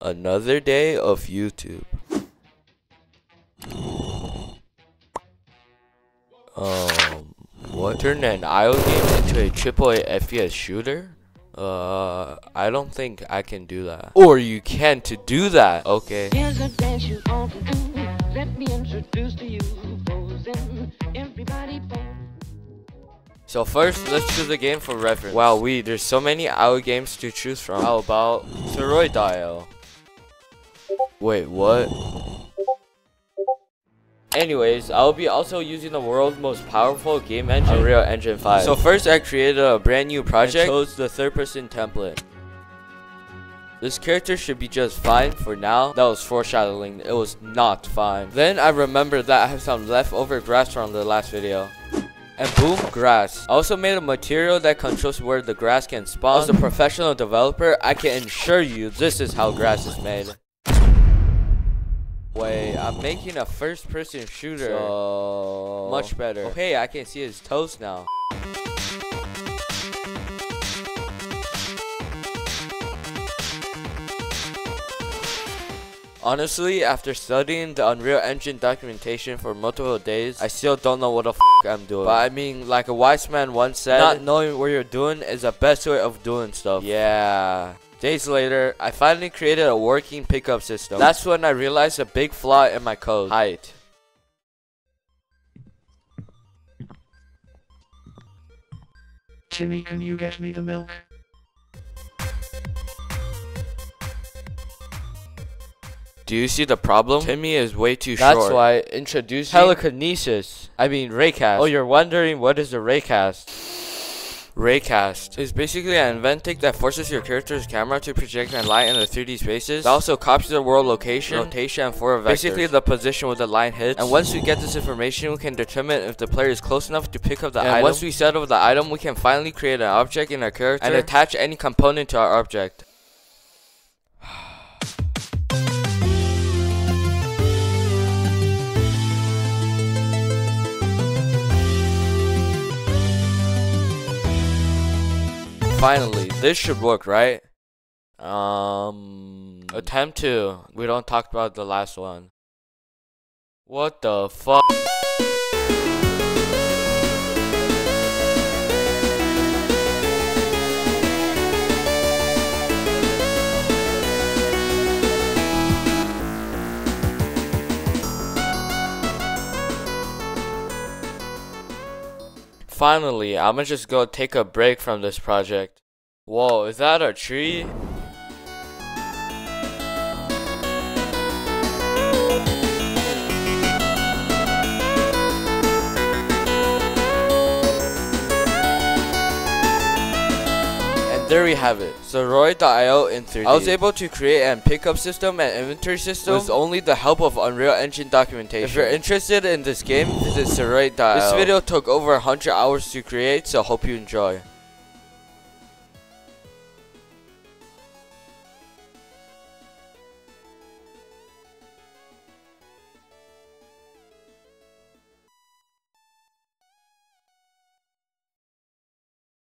Another day of YouTube. Um, what? Turn an IO game into a AAA FPS shooter? Uh, I don't think I can do that. Or you can to do that. Okay. Here's a dance you to do. Let me introduce to you. Posing, everybody pose. So first, let's do the game for reference. Wow, we there's so many IO games to choose from. How about Steroid IO? Wait, what? Anyways, I'll be also using the world's most powerful game engine, Unreal Engine 5. So first I created a brand new project and chose the third person template. This character should be just fine for now. That was foreshadowing, it was not fine. Then I remembered that I have some leftover grass from the last video. And boom, grass. I also made a material that controls where the grass can spawn. As a professional developer, I can assure you this is how grass is made. I'm making a first person shooter. So... Much better. Okay, I can see his toes now. Honestly, after studying the Unreal Engine documentation for multiple days, I still don't know what the f I'm doing. But I mean, like a wise man once said, not knowing what you're doing is the best way of doing stuff. Yeah. Days later, I finally created a working pickup system. That's when I realized a big flaw in my code. Height. Timmy, can you get me the milk? Do you see the problem? Timmy is way too short. That's why introducing telekinesis. I mean raycast. Oh, you're wondering what is a raycast? Raycast is basically an inventic that forces your character's camera to project and light in the 3D spaces. It also copies the world location, rotation, and forward vectors. Basically the position where the line hits. And once we get this information, we can determine if the player is close enough to pick up the and item. once we settle the item, we can finally create an object in our character and attach any component to our object. Finally, this should work, right? Um, attempt two. We don't talk about the last one. What the fuck? Finally, I'ma just go take a break from this project. Whoa, is that a tree? There we have it. Suroi.io in 3D. I was able to create an pickup system and inventory system with only the help of Unreal Engine documentation. If you're interested in this game, visit Suroi.io. This video took over 100 hours to create, so hope you enjoy.